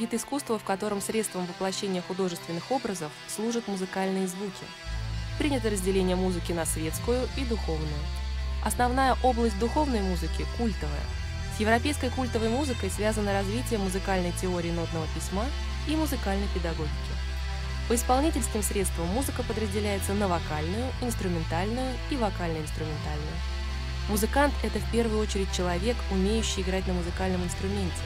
Вид искусства, в котором средством воплощения художественных образов служат музыкальные звуки. Принято разделение музыки на светскую и духовную. Основная область духовной музыки – культовая. С европейской культовой музыкой связано развитие музыкальной теории нотного письма и музыкальной педагогики. По исполнительским средствам музыка подразделяется на вокальную, инструментальную и вокально-инструментальную. Музыкант – это в первую очередь человек, умеющий играть на музыкальном инструменте.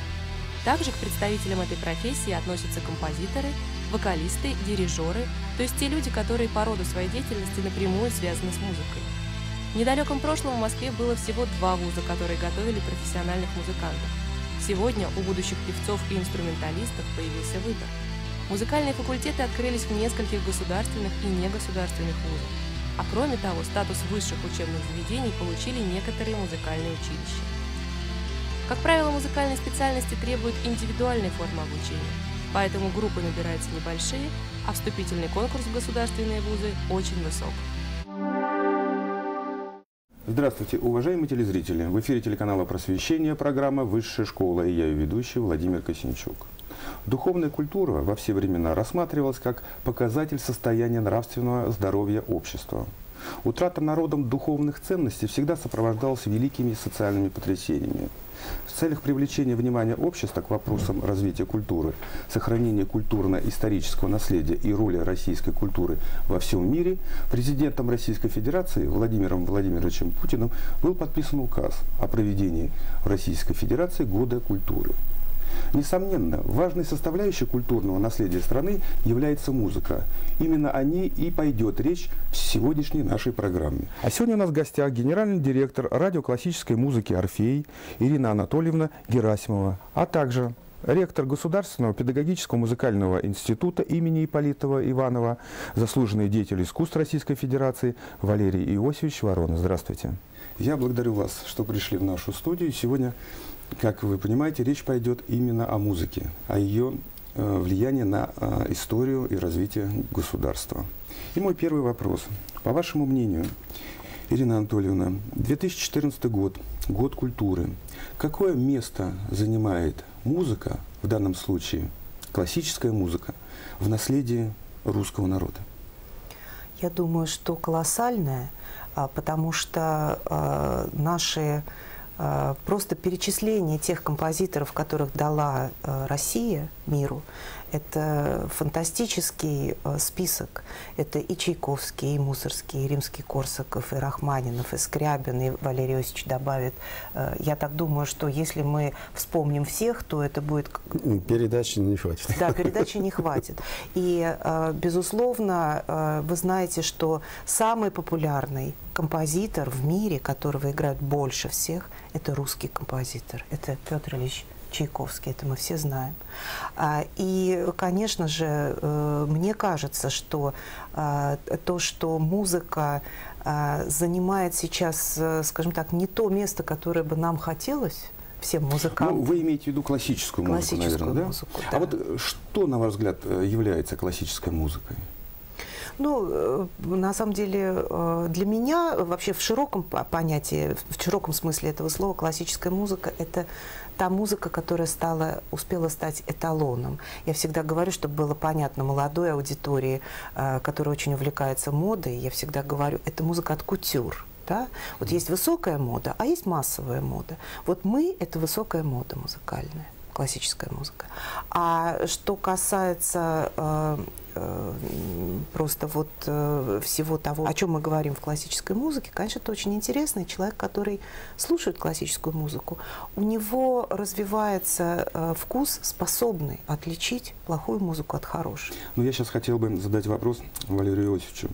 Также к представителям этой профессии относятся композиторы, вокалисты, дирижеры, то есть те люди, которые по роду своей деятельности напрямую связаны с музыкой. В недалеком прошлом в Москве было всего два вуза, которые готовили профессиональных музыкантов. Сегодня у будущих певцов и инструменталистов появился выбор. Музыкальные факультеты открылись в нескольких государственных и негосударственных вузах. А кроме того, статус высших учебных заведений получили некоторые музыкальные училища. Как правило, музыкальные специальности требуют индивидуальной формы обучения, поэтому группы набираются небольшие, а вступительный конкурс в государственные вузы очень высок. Здравствуйте, уважаемые телезрители! В эфире телеканала «Просвещение» программа «Высшая школа» и я ее ведущий Владимир Косинчук. Духовная культура во все времена рассматривалась как показатель состояния нравственного здоровья общества. Утрата народом духовных ценностей всегда сопровождалась великими социальными потрясениями – в целях привлечения внимания общества к вопросам развития культуры, сохранения культурно-исторического наследия и роли российской культуры во всем мире, президентом Российской Федерации Владимиром Владимировичем Путиным был подписан указ о проведении в Российской Федерации Года культуры. Несомненно, важной составляющей культурного наследия страны является музыка. Именно о ней и пойдет речь в сегодняшней нашей программе. А сегодня у нас в гостях генеральный директор радиоклассической музыки «Орфей» Ирина Анатольевна Герасимова, а также ректор Государственного педагогического музыкального института имени Иполитова Иванова, заслуженный деятель искусств Российской Федерации Валерий Иосифович Ворона. Здравствуйте. Я благодарю вас, что пришли в нашу студию. Сегодня как вы понимаете, речь пойдет именно о музыке, о ее э, влиянии на э, историю и развитие государства. И мой первый вопрос. По вашему мнению, Ирина Анатольевна, 2014 год, год культуры. Какое место занимает музыка, в данном случае классическая музыка, в наследии русского народа? Я думаю, что колоссальное, а, потому что э, наши просто перечисление тех композиторов, которых дала э, Россия миру, это фантастический э, список. Это и Чайковский, и Мусорский, и Римский-Корсаков, и Рахманинов, и Скрябин, и Валерий Иосифович добавит. Я так думаю, что если мы вспомним всех, то это будет... Передачи не хватит. Да, передачи не хватит. И, безусловно, вы знаете, что самый популярный композитор в мире, которого играют больше всех, это русский композитор. Это Петр Ильич Чайковский, это мы все знаем. А, и, конечно же, э, мне кажется, что а, то, что музыка а, занимает сейчас, э, скажем так, не то место, которое бы нам хотелось, всем музыкантам. Ну, вы имеете в виду классическую, классическую музыку, наверное, музыку, да? да? А вот что, на ваш взгляд, э, является классической музыкой? Ну, э, на самом деле, э, для меня вообще в широком понятии, в широком смысле этого слова классическая музыка – это та музыка, которая стала, успела стать эталоном. Я всегда говорю, чтобы было понятно молодой аудитории, э, которая очень увлекается модой, я всегда говорю, это музыка от кутюр. Да? Вот есть высокая мода, а есть массовая мода. Вот мы – это высокая мода музыкальная классическая музыка. А что касается э, э, просто вот э, всего того, о чем мы говорим в классической музыке, конечно, это очень интересный человек, который слушает классическую музыку. У него развивается вкус, способный отличить плохую музыку от хорошей. Ну, я сейчас хотел бы задать вопрос Валерию Иосифовичу.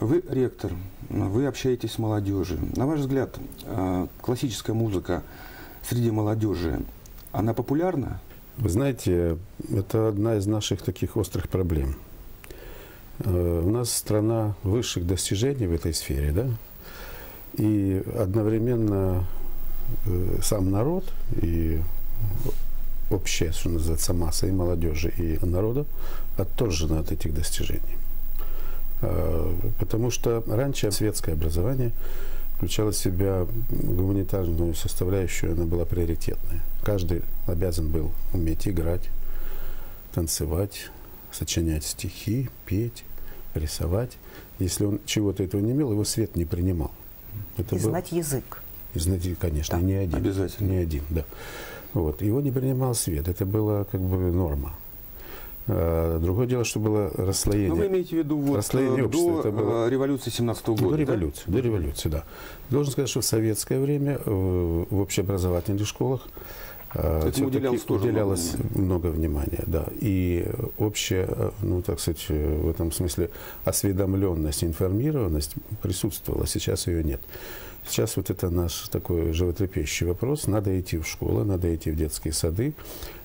Вы ректор, вы общаетесь с молодежью. На ваш взгляд, классическая музыка среди молодежи она популярна? Вы знаете, это одна из наших таких острых проблем. Э, у нас страна высших достижений в этой сфере, да? И одновременно э, сам народ и общая, что называется, масса и молодежи, и народа отторжена от этих достижений. Э, потому что раньше светское образование включала в себя гуманитарную составляющую, она была приоритетная. Каждый обязан был уметь играть, танцевать, сочинять стихи, петь, рисовать. Если он чего-то этого не имел, его свет не принимал. Это и был... знать язык. И знать, конечно, да. не один. Обязательно. Не один, да. Вот. Его не принимал свет. Это было как бы норма. А, другое дело, что было расслоение. Но вы имеете в виду вот расслоение до это было... революции 17 -го года, До революции, да? до революции, да. Должен сказать, что в советское время э, в общеобразовательных школах Этому уделялось, тоже уделялось много, внимания. много внимания, да. И общая, э, ну, так сказать, э, в этом смысле осведомленность, информированность присутствовала, сейчас ее нет. Сейчас вот это наш такой животрепещущий вопрос. Надо идти в школу, надо идти в детские сады,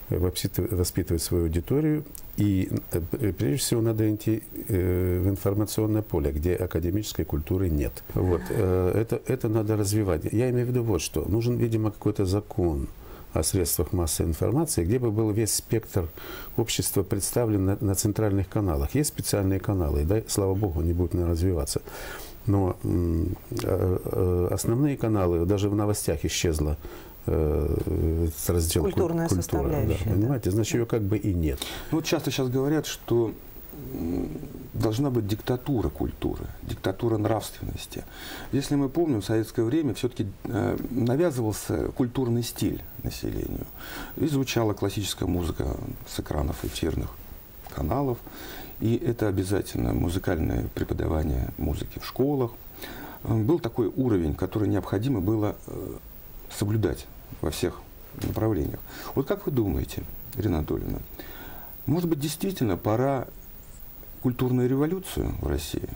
воспитывать свою аудиторию. И э, прежде всего надо идти э, в информационное поле, где академической культуры нет. Вот. Э, это, это надо развивать. Я имею в виду вот что. Нужен, видимо, какой-то закон о средствах массовой информации, где бы был весь спектр общества представлен на, на центральных каналах. Есть специальные каналы, да, слава богу, они будут наверное, развиваться. Но основные каналы, даже в новостях исчезла э, раздел Культурная культура. Составляющая, да, понимаете, значит, ее как бы и нет. Ну, вот часто сейчас говорят, что должна быть диктатура культуры, диктатура нравственности. Если мы помним, в советское время все-таки э, навязывался культурный стиль населению. И звучала классическая музыка с экранов эфирных каналов. И это обязательно музыкальное преподавание музыки в школах. Э, был такой уровень, который необходимо было э, соблюдать во всех направлениях. Вот как вы думаете, Ирина Долина, может быть, действительно пора культурную революцию в России?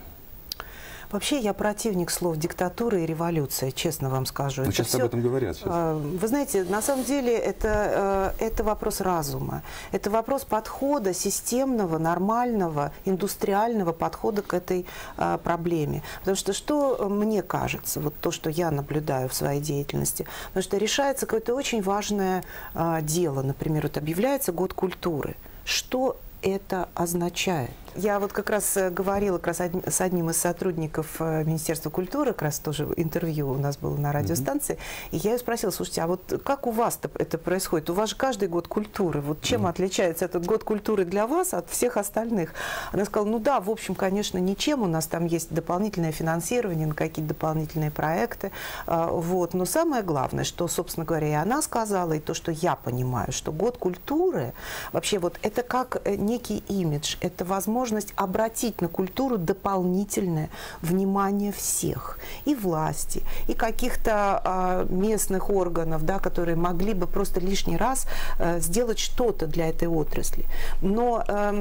Вообще я противник слов диктатура и революция, честно вам скажу. Но это часто все, об этом говорят сейчас. А, вы знаете, на самом деле это, э, это вопрос разума. Это вопрос подхода системного, нормального, индустриального подхода к этой а, проблеме. Потому что что мне кажется, вот то, что я наблюдаю в своей деятельности, потому что решается какое-то очень важное а, дело. Например, вот объявляется год культуры. Что это означает? Я вот как раз э, говорила как раз с одним из сотрудников э, Министерства культуры, как раз тоже интервью у нас было на радиостанции, mm-hmm. и я ее спросила, слушайте, а вот как у вас это происходит? У вас же каждый год культуры. Вот чем mm-hmm. отличается этот год культуры для вас от всех остальных? Она сказала, ну да, в общем, конечно, ничем. У нас там есть дополнительное финансирование на какие-то дополнительные проекты. А, вот. Но самое главное, что, собственно говоря, и она сказала, и то, что я понимаю, что год культуры, вообще вот это как э, некий имидж, это возможность возможность обратить на культуру дополнительное внимание всех, и власти, и каких-то а, местных органов, да, которые могли бы просто лишний раз а, сделать что-то для этой отрасли. Но а,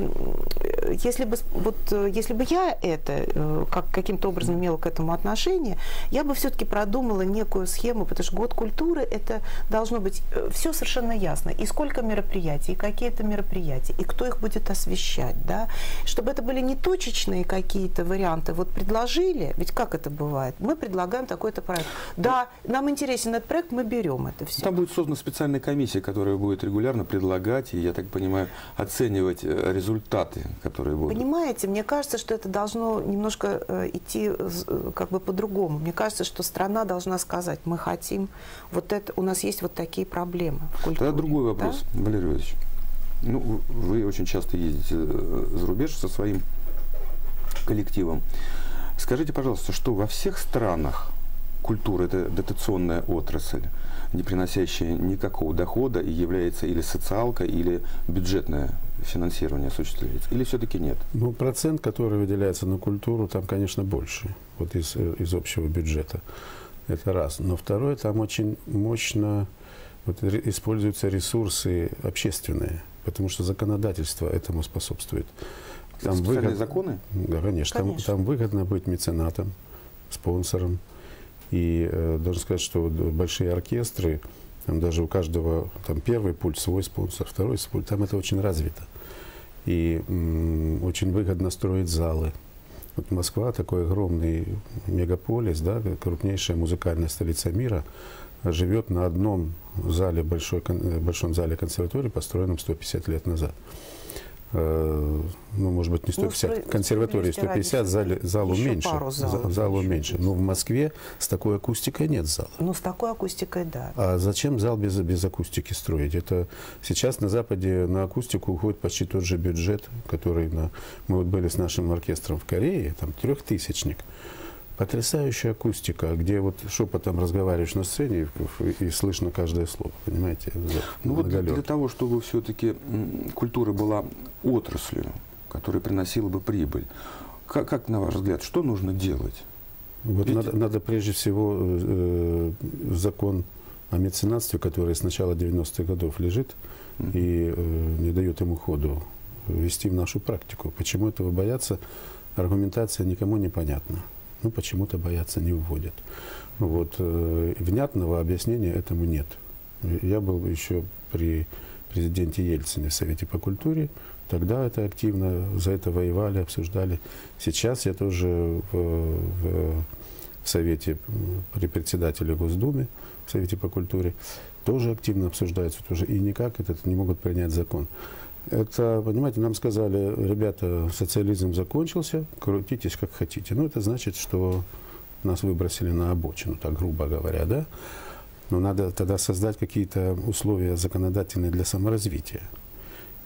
если, бы, вот, если бы я это э, как, каким-то образом имела к этому отношение, я бы все-таки продумала некую схему, потому что год культуры это должно быть э, все совершенно ясно. И сколько мероприятий, и какие это мероприятия, и кто их будет освещать, да, чтобы это были не точечные какие-то варианты. Вот предложили, ведь как это бывает? Мы предлагаем такой-то проект. Да, нам интересен этот проект, мы берем это все. Там будет создана специальная комиссия, которая будет регулярно предлагать и, я так понимаю, оценивать э, результаты, которые будут. Понимаете, мне кажется, что это должно немножко э, идти э, как бы по-другому. Мне кажется, что страна должна сказать, мы хотим, вот это, у нас есть вот такие проблемы в культуре. Тогда другой вопрос, да? Валерий Иванович. Ну, вы очень часто ездите э, за рубеж со своим коллективом. Скажите, пожалуйста, что во всех странах культура – это дотационная отрасль, не приносящая никакого дохода и является или социалка, или бюджетное финансирование осуществляется, или все-таки нет? Ну, процент, который выделяется на культуру, там, конечно, больше, вот из, э, из общего бюджета. Это раз. Но второе, там очень мощно вот, используются ресурсы общественные – потому что законодательство этому способствует. Там выгод... законы? Да, конечно. конечно. Там, там выгодно быть меценатом, спонсором. И э, должен сказать, что большие оркестры, там даже у каждого там первый пульт свой спонсор, второй пульт, там это очень развито. И м, очень выгодно строить залы. Вот Москва такой огромный мегаполис, да, крупнейшая музыкальная столица мира – живет на одном зале, большой, большом зале консерватории, построенном 150 лет назад. э, ну, может быть, не 150, Ну, консерватории справедливости 150, зале, залу еще меньше. пару залов залу еще меньше. Но в Москве с такой акустикой нет зала. Ну, с такой акустикой, да. А зачем зал без, без акустики строить? Это сейчас на Западе на акустику уходит почти тот же бюджет, который на... Мы вот были с нашим оркестром в Корее, там трехтысячник. Потрясающая акустика, где вот шепотом разговариваешь на сцене и, и слышно каждое слово, понимаете? Ну вот для, для того, чтобы все-таки культура была отраслью, которая приносила бы прибыль, как, как на ваш взгляд, что нужно делать? Вот Ведь- надо, надо прежде всего э, закон о меценатстве, который с начала 90-х годов лежит Мгм. и э, не дает ему ходу, ввести в нашу практику. Почему этого боятся? Аргументация никому не понятна. Ну, почему-то боятся, не вводят. Вот, э, внятного объяснения этому нет. Я был еще при президенте Ельцине в Совете по культуре. Тогда это активно, за это воевали, обсуждали. Сейчас я тоже в, в- в Совете при председателе Госдумы, в Совете по культуре, тоже активно обсуждается тоже. И никак этот не могут принять закон. Это, понимаете, нам сказали, ребята, социализм закончился, крутитесь как хотите. Ну, это значит, что нас выбросили на обочину, так грубо говоря, да? Но надо тогда создать какие-то условия законодательные для саморазвития.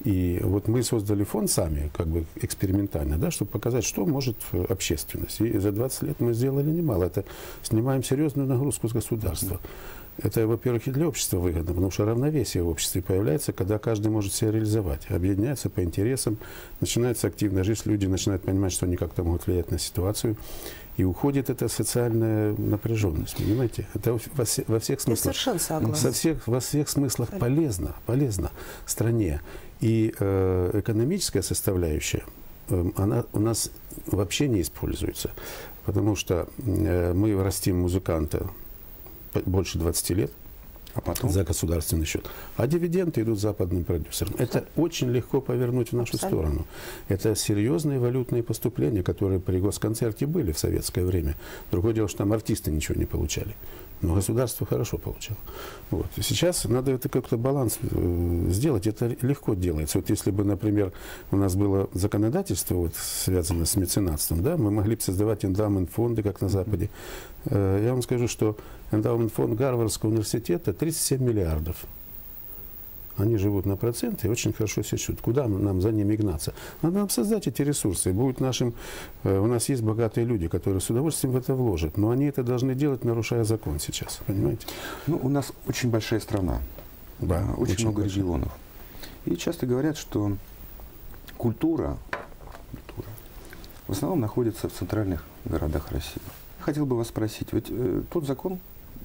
И вот мы создали фонд сами, как бы экспериментально, да, чтобы показать, что может общественность. И за 20 лет мы сделали немало. Это снимаем серьезную нагрузку с государства. Это, во-первых, и для общества выгодно, потому что равновесие в обществе появляется, когда каждый может себя реализовать, объединяется по интересам, начинается активная жизнь, люди начинают понимать, что они как-то могут влиять на ситуацию, и уходит эта социальная напряженность, понимаете? Это во, во всех Я смыслах. совершенно согласна. Со всех, во всех смыслах полезно, полезно стране. И э, экономическая составляющая, э, она у нас вообще не используется. Потому что э, мы растим музыканта больше 20 лет А потом? за государственный счет. А дивиденды идут западным продюсерам. Это очень легко повернуть в нашу Абсолютно. сторону. Это серьезные валютные поступления, которые при госконцерте были в советское время. Другое дело, что там артисты ничего не получали. Но государство хорошо получало. Вот. И сейчас надо это как-то баланс э, сделать. Это легко делается. Вот если бы, например, у нас было законодательство, вот, связанное с меценатством, да, мы могли бы создавать эндаумент-фонды, как на Западе. Э, Я вам скажу, что эндаумент-фонд Гарвардского университета 37 миллиардов. Они живут на проценты и очень хорошо себя чувствуют. Куда нам за ними гнаться? Надо нам создать эти ресурсы. Будет нашим, э, у нас есть богатые люди, которые с удовольствием в это вложат. Но они это должны делать, нарушая закон сейчас. Понимаете? Ну, у нас очень большая страна, Да, очень, очень много большая. регионов. И часто говорят, что культура, культура в основном находится в центральных городах России. Хотел бы вас спросить, ведь э, тот закон,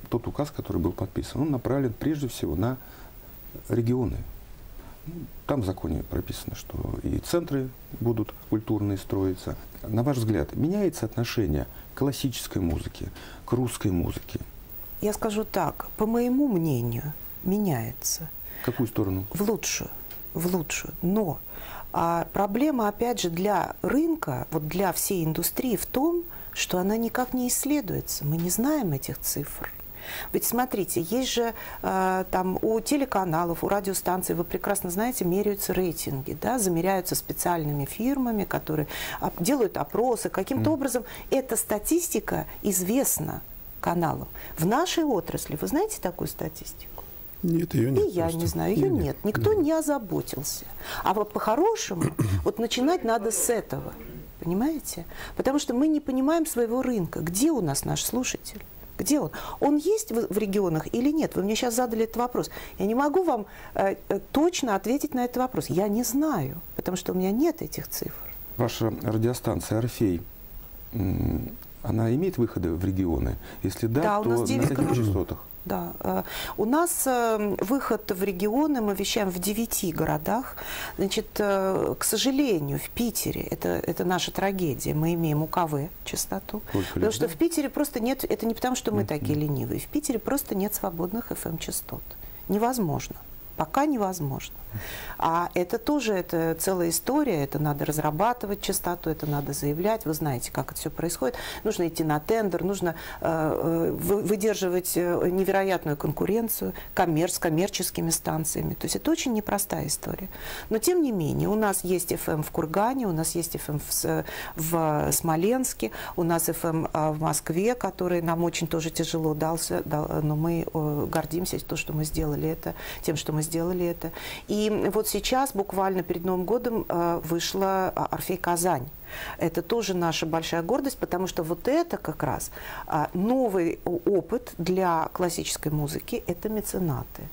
тот указ, который был подписан, он направлен прежде всего на регионы. Ну, Там в законе прописано, что и центры будут культурные строиться. На ваш взгляд, меняется отношение к классической музыке, к русской музыке? Я скажу так, по моему мнению, меняется В какую сторону? в лучшую, в лучшую. Но а, проблема, опять же, для рынка, вот для всей индустрии в том, что она никак не исследуется. Мы не знаем этих цифр. Ведь смотрите, есть же э, там у телеканалов, у радиостанций, вы прекрасно знаете, меряются рейтинги, да, замеряются специальными фирмами, которые оп- делают опросы. Каким-то образом эта статистика известна каналам. В нашей отрасли, вы знаете такую статистику? Нет, ее нет. И я просто. не знаю, ее Ну, нет. Никто Да. не озаботился. А вот по-хорошему, вот начинать надо с этого. Понимаете? Потому что мы не понимаем своего рынка. Где у нас наш слушатель? Где он? Он есть в, в регионах или нет? Вы мне сейчас задали этот вопрос. Я не могу вам э, э, точно ответить на этот вопрос. Я не знаю, потому что у меня нет этих цифр. Ваша радиостанция «Орфей», она имеет выходы в регионы? Если да, Да, у то нас на каких частотах? Да. э, У нас э, выход в регионы, мы вещаем в девяти городах. Значит, э, к сожалению, в Питере, это, это наша трагедия, мы имеем УКВ частоту. Потому что да? в Питере просто нет, это не потому, что мы такие ленивые, в Питере просто нет свободных FM-частот. Невозможно. Пока невозможно. А это тоже это целая история, это надо разрабатывать частоту, это надо заявлять, вы знаете, как это все происходит. Нужно идти на тендер, нужно э, выдерживать э, невероятную конкуренцию коммерц, с коммерческими станциями. То есть это очень непростая история. Но тем не менее, у нас есть FM эм в Кургане, у нас есть FM эм в, в Смоленске, у нас FM эм, в Москве, который нам очень тоже тяжело дался, но мы гордимся то, что мы сделали это, тем, что мы сделали это. И вот сейчас, буквально перед Новым годом, э, вышла а, «Орфей Казань». Это тоже наша большая гордость, потому что вот это как раз а, новый опыт для классической музыки – это меценаты.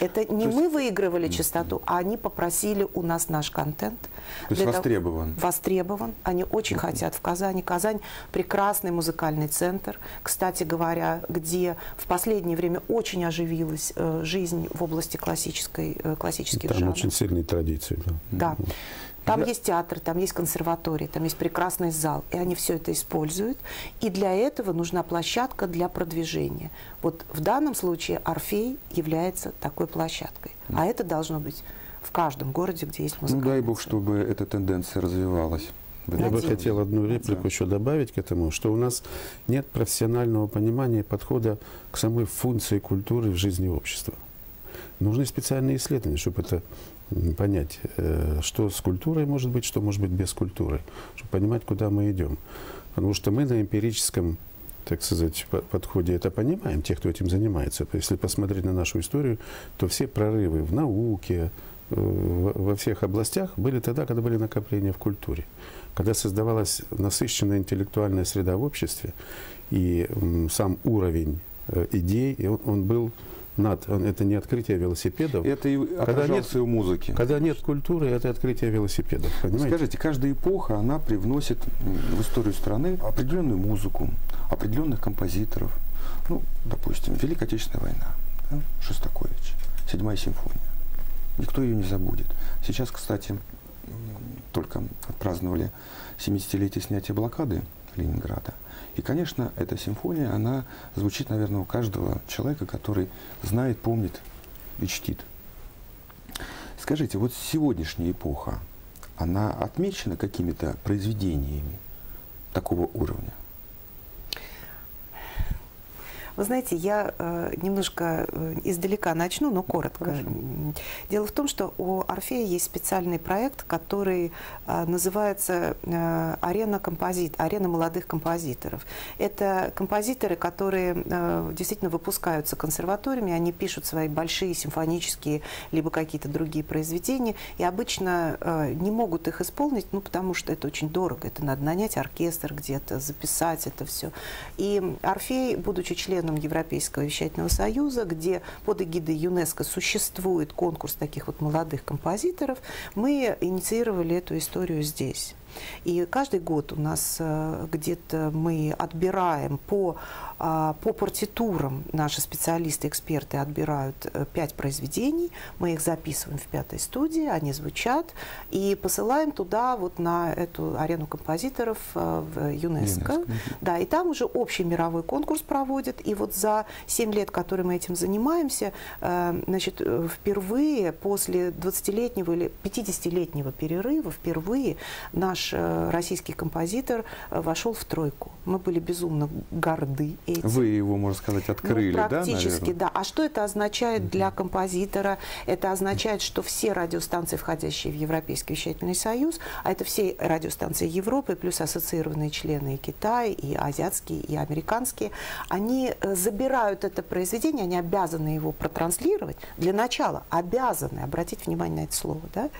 Это не есть... мы выигрывали частоту, а они попросили у нас наш контент. То есть востребован. Того... Востребован. Они очень хотят в Казани. Казань – прекрасный музыкальный центр, кстати говоря, где в последнее время очень оживилась э, жизнь в области классической, э, классических Там жанров. очень сильные традиции. Да. да. Там Я... есть театр, там есть консерватория, там есть прекрасный зал, и они все это используют. И для этого нужна площадка для продвижения. Вот в данном случае Орфей является такой площадкой. А это должно быть в каждом городе, где есть музыка. Ну дай бог, чтобы эта тенденция развивалась. Я бы хотел одну реплику да. еще добавить к этому, что у нас нет профессионального понимания и подхода к самой функции культуры в жизни общества. Нужны специальные исследования, чтобы это понять, э, что с культурой может быть, что может быть без культуры, чтобы понимать, куда мы идем. Потому что мы на эмпирическом так сказать, подходе это понимаем, те, кто этим занимается. Если посмотреть на нашу историю, то все прорывы в науке, э, во всех областях были тогда, когда были накопления в культуре. Когда создавалась насыщенная интеллектуальная среда в обществе, и сам уровень э, идей, он, он был над, это не открытие велосипедов. Это и когда нет, у музыки. Когда нет культуры, это открытие велосипедов. Понимаете? Скажите, каждая эпоха, она привносит в историю страны определенную музыку, определенных композиторов. Ну, допустим, Великая Отечественная война, да? Шостакович, Седьмая симфония. Никто ее не забудет. Сейчас, кстати, только отпраздновали 70-летие снятия блокады Ленинграда. И, конечно, эта симфония, она звучит, наверное, у каждого человека, который знает, помнит и чтит. Скажите, вот сегодняшняя эпоха, она отмечена какими-то произведениями такого уровня? Вы знаете, я э, немножко э, издалека начну, но коротко. Хорошо. Дело в том, что у Орфея есть специальный проект, который э, называется э, «Арена композит», «Арена молодых композиторов». Это композиторы, которые э, действительно выпускаются консерваториями, они пишут свои большие симфонические либо какие-то другие произведения, и обычно э, не могут их исполнить, ну, потому что это очень дорого, это надо нанять оркестр где-то, записать это все. И Орфей, будучи членом членом Европейского вещательного союза, где под эгидой ЮНЕСКО существует конкурс таких вот молодых композиторов, мы инициировали эту историю здесь. И каждый год у нас э, где-то мы отбираем по, по партитурам, наши специалисты, эксперты отбирают э, пять произведений, мы их записываем в пятой студии, они звучат, и посылаем туда, вот на эту арену композиторов э, в ЮНЕСКО. ЮНЕСКО. Да, и там уже общий мировой конкурс проводят, и вот за 7 лет, которые мы этим занимаемся, значит, впервые после 20-летнего или 50-летнего перерыва, впервые наш э, российский композитор э, вошел в тройку. Мы были безумно горды этим. Вы его, можно сказать, открыли, ну, практически, да, да. А что это означает для композитора? Это означает, что все радиостанции, входящие в Европейский вещательный союз, а это все радиостанции Европы, плюс ассоциированные члены и Китай, и азиатские, и американские, они э, забирают это произведение, они обязаны его протранслировать. Для начала обязаны, обратить внимание на это слово, да,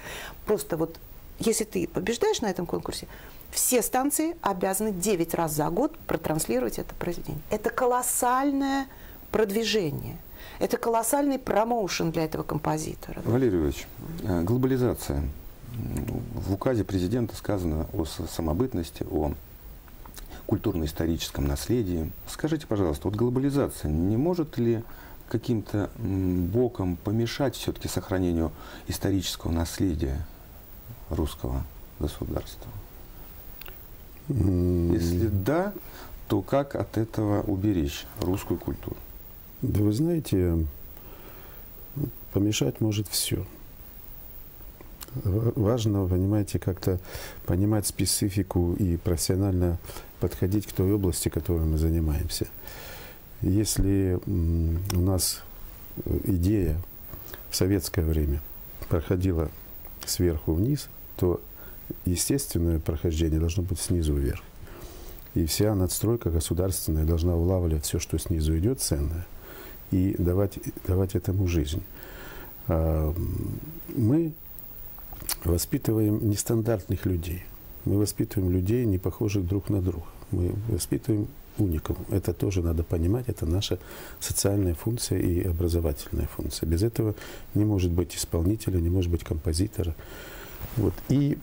просто вот если ты побеждаешь на этом конкурсе, все станции обязаны 9 раз за год протранслировать это произведение. Это колоссальное продвижение. Это колоссальный промоушен для этого композитора. Валерий Ильич, э, глобализация. В указе президента сказано о самобытности, о культурно-историческом наследии. Скажите, пожалуйста, вот глобализация не может ли каким-то боком помешать все-таки сохранению исторического наследия русского государства? Если да, то как от этого уберечь русскую культуру? Да вы знаете, помешать может все. Важно, понимаете, как-то понимать специфику и профессионально подходить к той области, которой мы занимаемся. Если у нас э, идея в советское время проходила сверху вниз, то естественное прохождение должно быть снизу вверх. И вся надстройка государственная должна улавливать все, что снизу идет ценное, и давать, давать этому жизнь. Мы воспитываем нестандартных людей. Мы воспитываем людей, не похожих друг на друга. Мы воспитываем уникум. Это тоже надо понимать, это наша социальная функция и образовательная функция. Без этого не может быть исполнителя, не может быть композитора. Вот. И,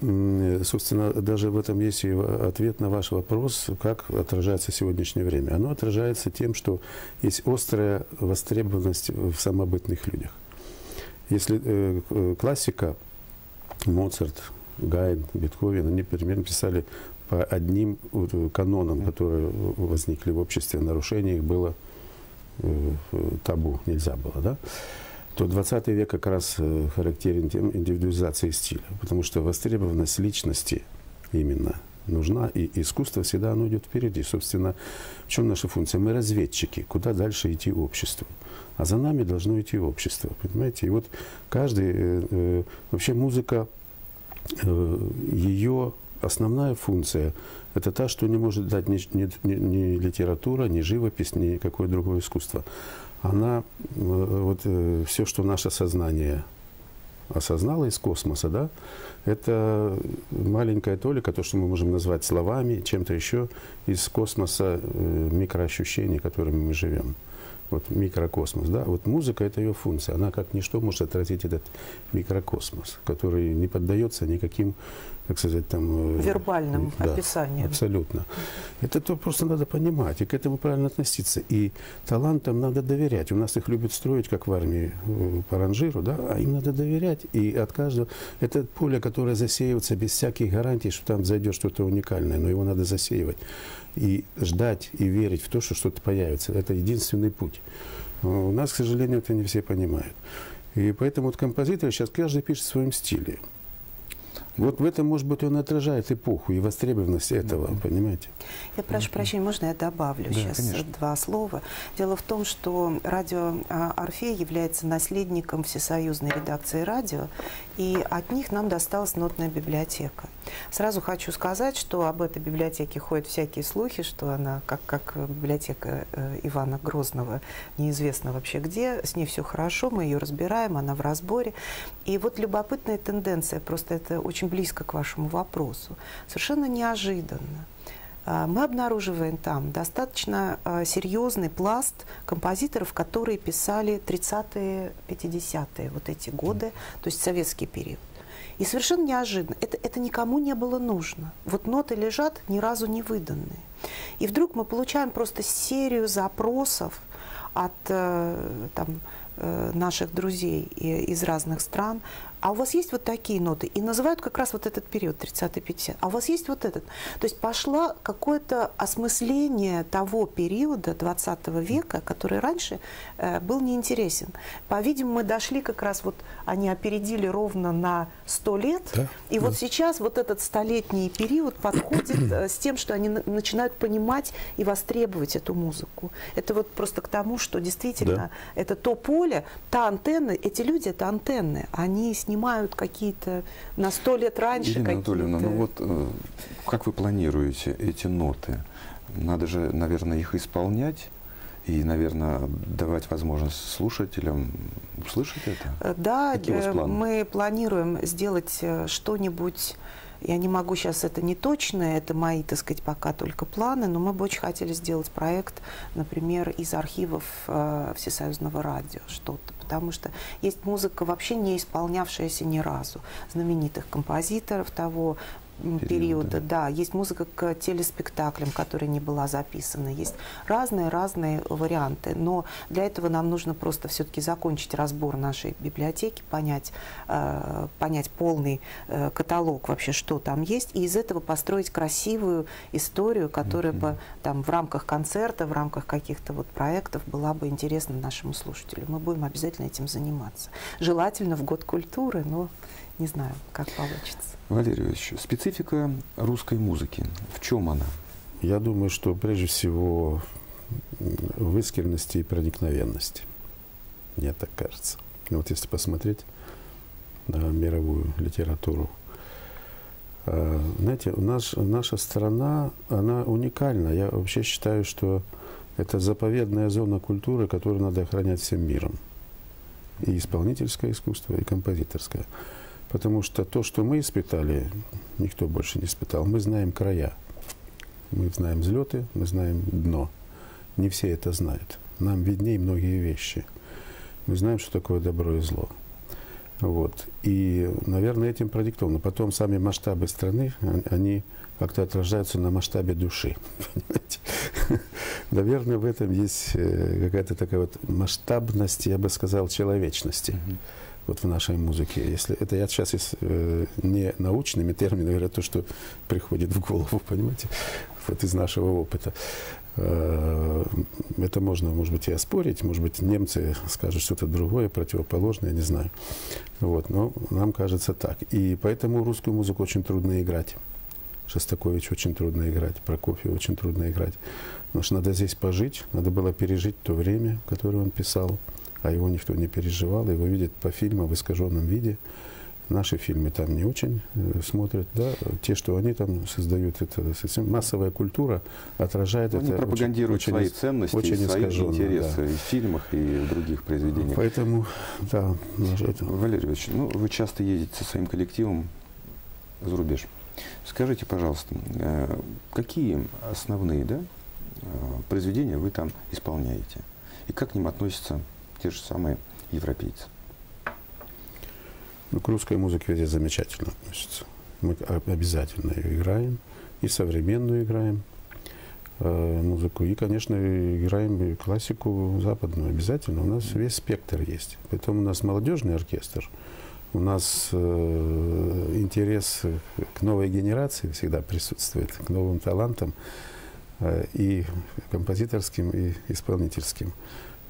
собственно, даже в этом есть и ответ на ваш вопрос, как отражается сегодняшнее время. Оно отражается тем, что есть острая востребованность в самобытных людях. Если э, э классика, Моцарт, Гайн, Бетховен, они примерно писали по одним канонам, которые возникли в обществе, нарушение их было э, табу, нельзя было, да? То 20 век как раз э, характерен тем индивидуализацией стиля, потому что востребованность личности именно нужна, и искусство всегда оно идет впереди. Собственно, в чем наша функция? Мы разведчики, куда дальше идти обществу. А за нами должно идти общество, понимаете? И вот каждый, э, э, вообще музыка, э, ее основная функция – это та, что не может дать ни, ни, ни, литература, ни живопись, ни какое другое искусство она, э, вот э, все, что наше сознание осознало из космоса, да, это маленькая толика, то, что мы можем назвать словами, чем-то еще из космоса э, микроощущений, которыми мы живем. Вот микрокосмос, да, вот музыка это ее функция, она как ничто может отразить этот микрокосмос, который не поддается никаким как сказать, там... Э, Вербальным да, описанием. Абсолютно. Это то просто надо понимать и к этому правильно относиться. И талантам надо доверять. У нас их любят строить, как в армии, э, по ранжиру, да, а им надо доверять. И от каждого... Это поле, которое засеивается без всяких гарантий, что там зайдет что-то уникальное, но его надо засеивать. И ждать, и верить в то, что что-то появится. Это единственный путь. У нас, к сожалению, это не все понимают. И поэтому вот композиторы сейчас каждый пишет в своем стиле. Вот в этом, может быть, он отражает эпоху и востребованность этого, mm-hmm. понимаете? Я прошу mm-hmm. прощения, можно я добавлю да, сейчас конечно. два слова? Дело в том, что радио а, «Орфей» является наследником всесоюзной редакции радио, и от них нам досталась нотная библиотека. Сразу хочу сказать, что об этой библиотеке ходят всякие слухи, что она, как, как библиотека э, Ивана Грозного, неизвестно вообще где, с ней все хорошо, мы ее разбираем, она в разборе. И вот любопытная тенденция, просто это очень очень близко к вашему вопросу. Совершенно неожиданно а, мы обнаруживаем там достаточно а, серьезный пласт композиторов, которые писали 30-е, 50-е, вот эти годы, то есть советский период. И совершенно неожиданно, это, это никому не было нужно. Вот ноты лежат, ни разу не выданные. И вдруг мы получаем просто серию запросов от э, там, э, наших друзей из разных стран а у вас есть вот такие ноты? И называют как раз вот этот период, 30-50. А у вас есть вот этот? То есть пошло какое-то осмысление того периода 20 века, который раньше э, был неинтересен. По-видимому, мы дошли как раз, вот они опередили ровно на 100 лет. Да? И да. вот сейчас вот этот столетний период подходит э, с тем, что они начинают понимать и востребовать эту музыку. Это вот просто к тому, что действительно да. это то поле, та антенна, эти люди это антенны, они с снимают какие-то на сто лет раньше. Ирина Анатольевна, ну вот э, как вы планируете эти ноты? Надо же, наверное, их исполнять и, наверное, давать возможность слушателям услышать это? Э, да, э, мы планируем сделать что-нибудь я не могу сейчас, это не точно, это мои, так сказать, пока только планы, но мы бы очень хотели сделать проект, например, из архивов э, Всесоюзного радио, что-то, потому что есть музыка вообще не исполнявшаяся ни разу, знаменитых композиторов того, периода. Периода. Да, есть музыка к телеспектаклям, которая не была записана. Есть разные-разные варианты. Но для этого нам нужно просто все-таки закончить разбор нашей библиотеки, понять, э, понять полный э, каталог вообще, что там есть, и из этого построить красивую историю, которая бы там в рамках концерта, в рамках каких-то вот проектов была бы интересна нашему слушателю. Мы будем обязательно этим заниматься. Желательно в год культуры, но не знаю, как получится. Валерий Ильич, специфика русской музыки, в чем она? Я думаю, что прежде всего в искренности и проникновенности. Мне так кажется. Вот если посмотреть на мировую литературу, а, знаете, у нас, наша страна, она уникальна. Я вообще считаю, что это заповедная зона культуры, которую надо охранять всем миром. И исполнительское искусство, и композиторское. Потому что то, что мы испытали, никто больше не испытал. Мы знаем края. Мы знаем взлеты, мы знаем дно. Не все это знают. Нам виднее многие вещи. Мы знаем, что такое добро и зло. Вот. И, наверное, этим продиктовано. Потом сами масштабы страны, он- они как-то отражаются на масштабе души. Наверное, в этом есть э, какая-то такая вот масштабность, я бы сказал, человечности вот в нашей музыке. Если это я сейчас из, э, не научными терминами говорю, то, что приходит в голову, понимаете, вот из нашего опыта. Э, Это можно, может быть, и оспорить, может быть, немцы скажут что-то другое, противоположное, я не знаю. Вот, но нам кажется так. И поэтому русскую музыку очень трудно играть. Шостакович очень трудно играть, Прокофьев очень трудно играть. Потому что надо здесь пожить, надо было пережить то время, которое он писал, а его никто не переживал, его видят по фильмам в искаженном виде. Наши фильмы там не очень э, смотрят, да, те, что они там создают, это совсем массовая культура отражает Они это. очень- пропагандируют очень свои ценности, очень свои интересы и в фильмах, и в других произведениях. Поэтому, да, это- Валерий Ильич, ну, вы часто ездите со своим коллективом за рубеж. Скажите, пожалуйста, э, какие основные да, э, произведения вы там исполняете? И как к ним относятся те же самые европейцы? Ну, к русской музыке везде замечательно относятся. Мы обязательно ее играем, и современную играем э, музыку, и, конечно, играем и классику западную обязательно. У нас весь спектр есть. Поэтому у нас молодежный оркестр, у нас э, интерес к новой генерации всегда присутствует, к новым талантам, э, и композиторским, и исполнительским.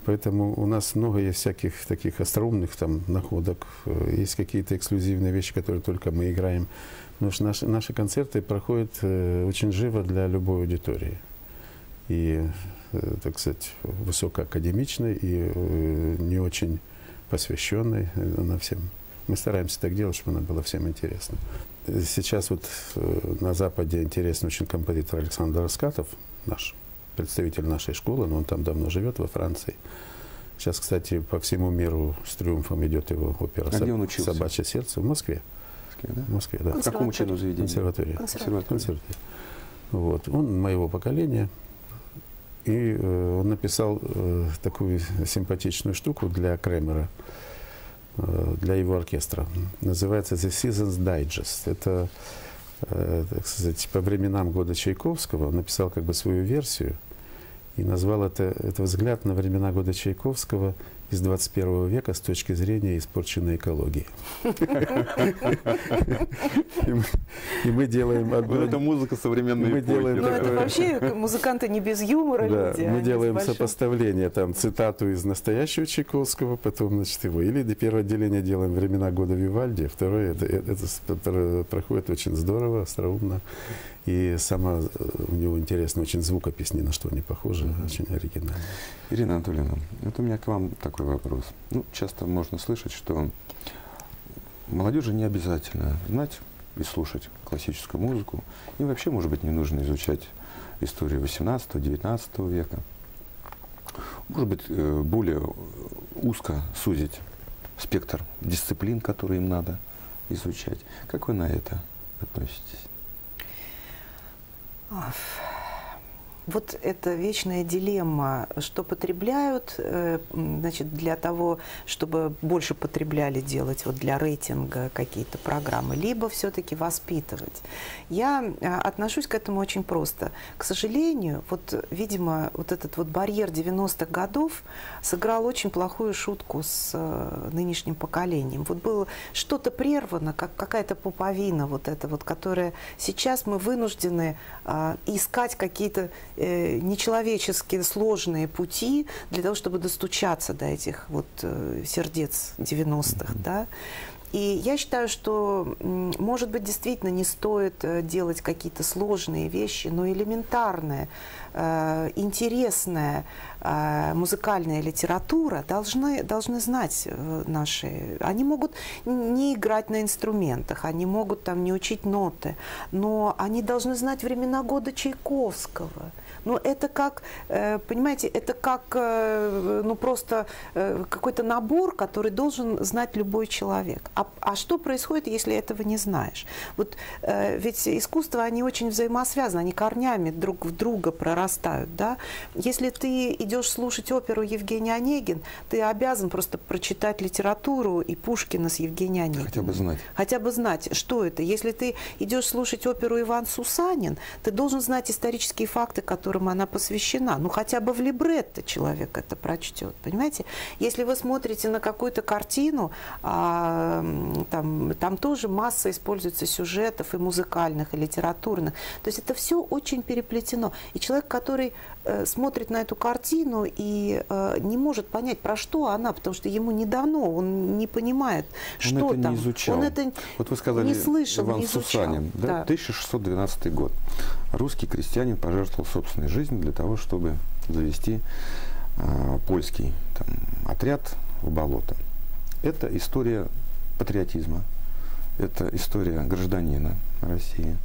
Поэтому у нас много есть всяких таких остроумных там находок, э, есть какие-то эксклюзивные вещи, которые только мы играем. Потому что наши, наши концерты проходят э, очень живо для любой аудитории. И, э, так сказать, высокоакадемичной и не очень посвященной она всем. Мы стараемся так делать, чтобы она была всем интересна. Сейчас вот на Западе интересный очень композитор Александр Раскатов, наш представитель нашей школы, но он там давно живет, во Франции. Сейчас, кстати, по всему миру с триумфом идет его опера А где он учился? «Собачье сердце» в Москве. Да? В Москве, да. В каком учебном заведении? Консерватория. Консерватория. Консерватория. Вот. Он моего поколения. И э, он написал э, такую симпатичную штуку для Кремера, э, для его оркестра. Называется The Seasons Digest. Это, э, так сказать, по временам года Чайковского. Он написал как бы свою версию и назвал это, это взгляд на времена года Чайковского из 21 века с точки зрения испорченной экологии. И мы- делаем это музыка современной эпохи. делаем Ну, это такое- вообще музыканты не без юмора Да, люди. мы делаем сопоставление, там, цитату из настоящего Чайковского, потом, значит, его. Или до первое отделение делаем «Времена года Вивальди», второе, это, проходит очень здорово, остроумно. И сама э, у него интересно, очень звукопись ни на что не похожа, очень оригинально. Ирина Анатольевна, вот у меня к вам такой вопрос. Ну, часто можно слышать, что молодежи не обязательно знать и слушать классическую музыку. И вообще, может быть, не нужно изучать историю 18-19 века. Может быть, э, более узко сузить спектр дисциплин, которые им надо изучать. Как вы на это относитесь? А, вот эта вечная дилемма, что потребляют, э, значит, для того, чтобы больше потребляли делать вот для рейтинга какие-то программы, либо все-таки воспитывать. Я э, отношусь к этому очень просто. К сожалению, вот, видимо, вот этот вот барьер 90-х годов сыграл очень плохую шутку с э, нынешним поколением. Вот было что-то прервано, как какая-то пуповина вот эта вот, которая сейчас мы вынуждены искать какие-то э, нечеловеческие сложные пути для того, чтобы достучаться до этих вот э, сердец 90-х, да. И я считаю, что, может быть, действительно не стоит э, делать какие-то сложные вещи, но элементарная, э, интересная э, музыкальная литература должны, должны знать наши. Они могут не играть на инструментах, они могут там не учить ноты, но они должны знать времена года Чайковского ну, это как, э, понимаете, это как, э, ну, просто э, какой-то набор, который должен знать любой человек. А, а что происходит, если этого не знаешь? Вот ведь искусства, они очень взаимосвязаны, они корнями друг в друга прорастают, да? Если ты идешь слушать оперу Евгения Онегин, ты обязан просто прочитать литературу и Пушкина с Евгением Онегиным. Хотя бы знать. Хотя бы знать, что это. Если ты идешь слушать оперу Иван Сусанин, ты должен знать исторические факты, которые которым она посвящена. Ну, хотя бы в либретто человек это прочтет, понимаете? Если вы смотрите на какую-то картину, а, там, там тоже масса используется сюжетов и музыкальных, и литературных. То есть это все очень переплетено. И человек, который смотрит на эту картину и э, не может понять, про что она, потому что ему не дано, он не понимает, он что это там. Не изучал. Он это вот вы сказали, не слышал, Иван не изучал. Сусанин, да? да. 1612 год. Русский крестьянин пожертвовал собственной собственной жизнью для того, чтобы завести э, польский там, отряд в болото. Это история патриотизма, это история гражданина России.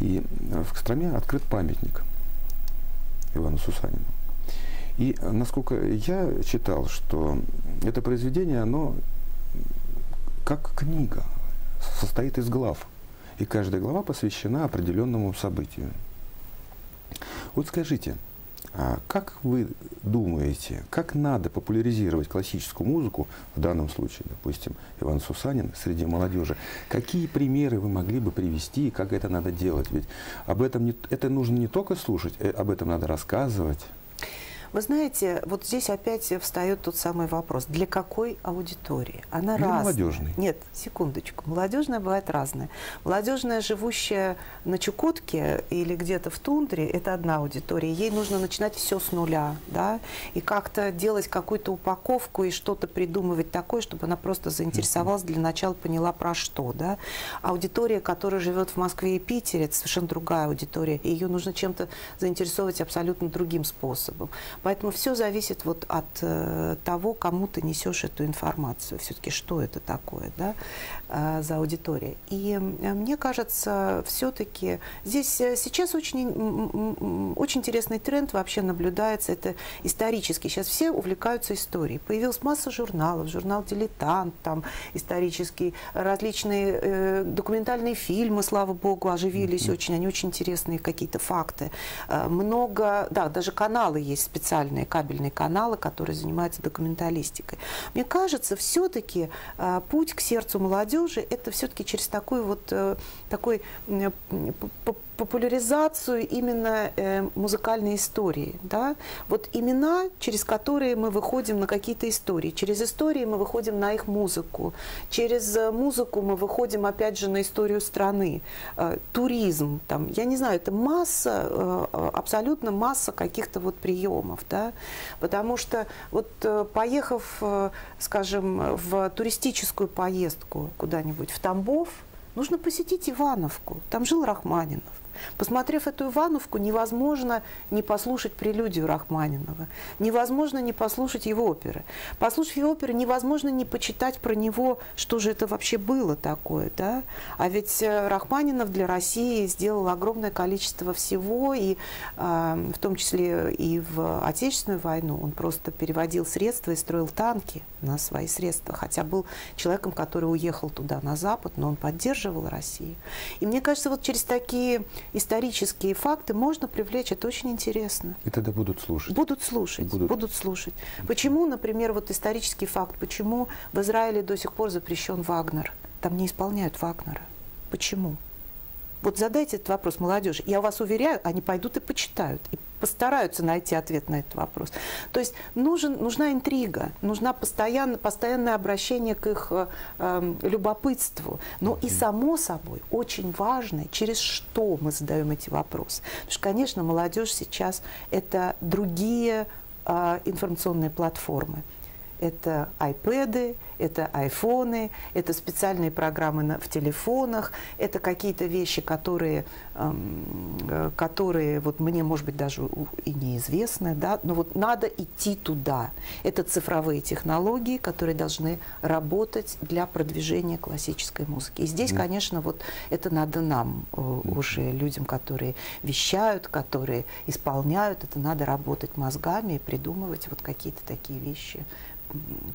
И в Костроме открыт памятник Ивану Сусанину. И насколько я читал, что это произведение, оно как книга, состоит из глав. И каждая глава посвящена определенному событию. Вот скажите, как вы думаете, как надо популяризировать классическую музыку, в данном случае, допустим, Иван Сусанин, среди молодежи? Какие примеры вы могли бы привести, как это надо делать? Ведь об этом не, это нужно не только слушать, э, об этом надо рассказывать. Вы знаете, вот здесь опять встает тот самый вопрос. Для какой аудитории? Она Или разная. молодежной? Нет, секундочку. Молодежная бывает разная. Молодежная, живущая на Чукотке или где-то в тундре, это одна аудитория. Ей нужно начинать все с нуля, да, и как-то делать какую-то упаковку и что-то придумывать такое, чтобы она просто заинтересовалась, для начала поняла про что, да. Аудитория, которая живет в Москве и Питере, это совершенно другая аудитория, и ее нужно чем-то заинтересовать абсолютно другим способом. Поэтому все зависит вот от э, того, кому ты несешь эту информацию. Все-таки что это такое да, э, за аудитория. И э, мне кажется, все-таки здесь сейчас очень, очень интересный тренд вообще наблюдается. Это исторический. Сейчас все увлекаются историей. Появилась масса журналов. Журнал «Дилетант», там исторический, различные э, документальные фильмы, слава богу, оживились mm-hmm. очень. Они очень интересные какие-то факты. Э, много, да, даже каналы есть специальные специальные кабельные каналы, которые занимаются документалистикой. Мне кажется, все-таки э, путь к сердцу молодежи это все-таки через такой вот э, такой популяризацию именно э, музыкальной истории. Да? Вот имена, через которые мы выходим на какие-то истории. Через истории мы выходим на их музыку. Через э, музыку мы выходим, опять же, на историю страны. Э, туризм, там, я не знаю, это масса, э, абсолютно масса каких-то вот приемов. Да? Потому что вот э, поехав, э, скажем, в туристическую поездку куда-нибудь в Тамбов, нужно посетить Ивановку. Там жил Рахманинов. Посмотрев эту Ивановку, невозможно не послушать прелюдию Рахманинова, невозможно не послушать его оперы. Послушав его оперы, невозможно не почитать про него, что же это вообще было такое. Да? А ведь э, Рахманинов для России сделал огромное количество всего, и э, в том числе и в Отечественную войну он просто переводил средства и строил танки на свои средства, хотя был человеком, который уехал туда, на Запад, но он поддерживал Россию. И мне кажется, вот через такие исторические факты можно привлечь, это очень интересно. И тогда будут слушать. Будут слушать, Будут. будут, слушать. Почему, например, вот исторический факт, почему в Израиле до сих пор запрещен Вагнер? Там не исполняют Вагнера. Почему? Вот задайте этот вопрос молодежи. Я вас уверяю, они пойдут и почитают, и постараются найти ответ на этот вопрос. То есть нужен, нужна интрига, нужна постоянно, постоянное обращение к их э, э, любопытству. Но и само собой очень важно, через что мы задаем эти вопросы. Потому что, конечно, молодежь сейчас это другие э, информационные платформы. Это iPad, это айфоны, это специальные программы на, в телефонах, это какие-то вещи, которые, эм, которые вот мне, может быть, даже и неизвестны, да, но вот надо идти туда. Это цифровые технологии, которые должны работать для продвижения классической музыки. И здесь, конечно, вот это надо нам, э, уже людям, которые вещают, которые исполняют, это надо работать мозгами и придумывать вот какие-то такие вещи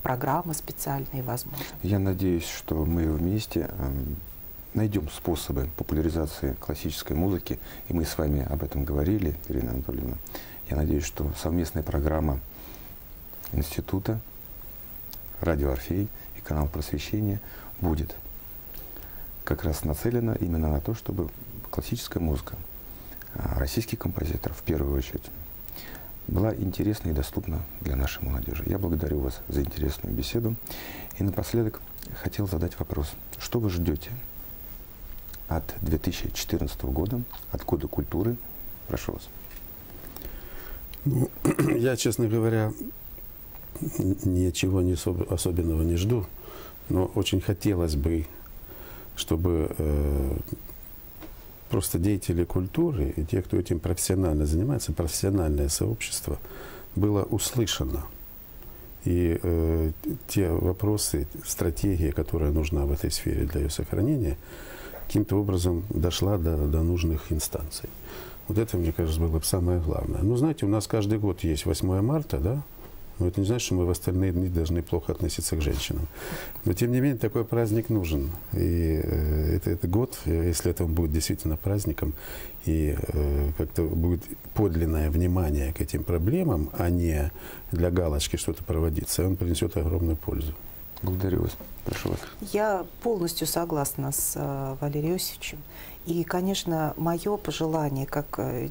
программы специальные возможно. Я надеюсь, что мы вместе эм, найдем способы популяризации классической музыки, и мы с вами об этом говорили, Ирина Анатольевна. Я надеюсь, что совместная программа института, радио «Орфей» и канал просвещения будет как раз нацелена именно на то, чтобы классическая музыка, а, российских композиторов в первую очередь, была интересна и доступна для нашей молодежи. Я благодарю вас за интересную беседу. И напоследок хотел задать вопрос. Что вы ждете от 2014 года, от Года культуры? Прошу вас. Ну, я, честно говоря, ничего не особенного не жду, но очень хотелось бы, чтобы э, просто деятели культуры и те, кто этим профессионально занимается, профессиональное сообщество, было услышано. И э, те вопросы, стратегия, которая нужна в этой сфере для ее сохранения, каким-то образом дошла до, до нужных инстанций. Вот это, мне кажется, было бы самое главное. Ну, знаете, у нас каждый год есть 8 марта, да, но это не значит, что мы в остальные дни должны плохо относиться к женщинам. Но тем не менее такой праздник нужен. И э, это, это год, если это будет действительно праздником, и э, как-то будет подлинное внимание к этим проблемам, а не для галочки что-то проводиться, он принесет огромную пользу. Благодарю вас. Прошу вас. Я полностью согласна с э, Валерием Иосифовичем. И, конечно, мое пожелание как э,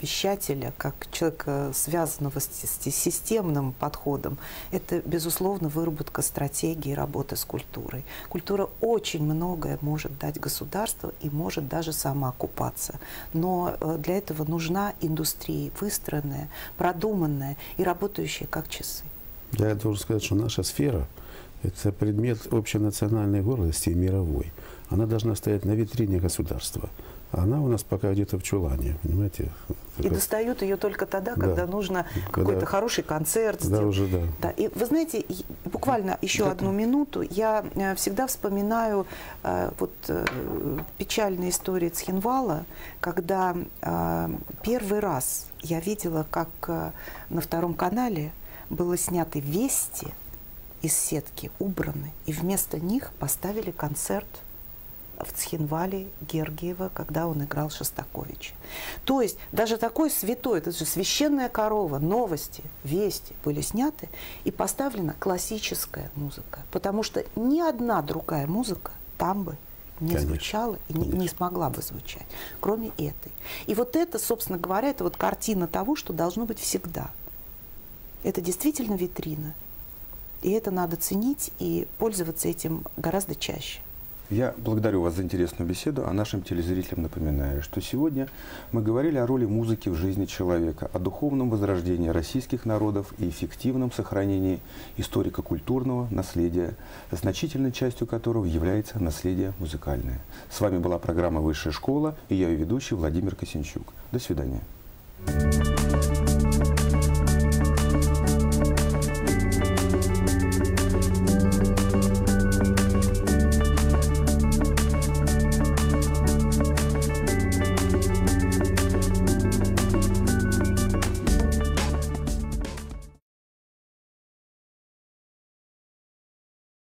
вещателя, как человека, связанного с системным подходом, это, безусловно, выработка стратегии работы с культурой. Культура очень многое может дать государству и может даже сама окупаться. Но э, для этого нужна индустрия, выстроенная, продуманная и работающая как часы. Я должен сказать, что наша сфера – это предмет общенациональной гордости и мировой она должна стоять на витрине государства. Она у нас пока где-то в чулане, понимаете? И достают ее только тогда, когда да. нужно какой-то хороший концерт сделать. Да, уже, да. да. И вы знаете, буквально еще да. одну минуту, я э, всегда вспоминаю э, вот э, печальные истории Цхинвала, когда э, первый раз я видела, как э, на втором канале было сняты вести из сетки, убраны, и вместо них поставили концерт – в Цхинвале Гергиева, когда он играл Шостаковича. То есть даже такой святой, это же священная корова, новости, вести были сняты и поставлена классическая музыка. Потому что ни одна другая музыка там бы не Конечно. звучала и не, не смогла бы звучать, кроме этой. И вот это, собственно говоря, это вот картина того, что должно быть всегда. Это действительно витрина. И это надо ценить и пользоваться этим гораздо чаще. Я благодарю вас за интересную беседу, а нашим телезрителям напоминаю, что сегодня мы говорили о роли музыки в жизни человека, о духовном возрождении российских народов и эффективном сохранении историко-культурного наследия, значительной частью которого является наследие музыкальное. С вами была программа «Высшая школа» и я ее ведущий Владимир Косинчук. До свидания.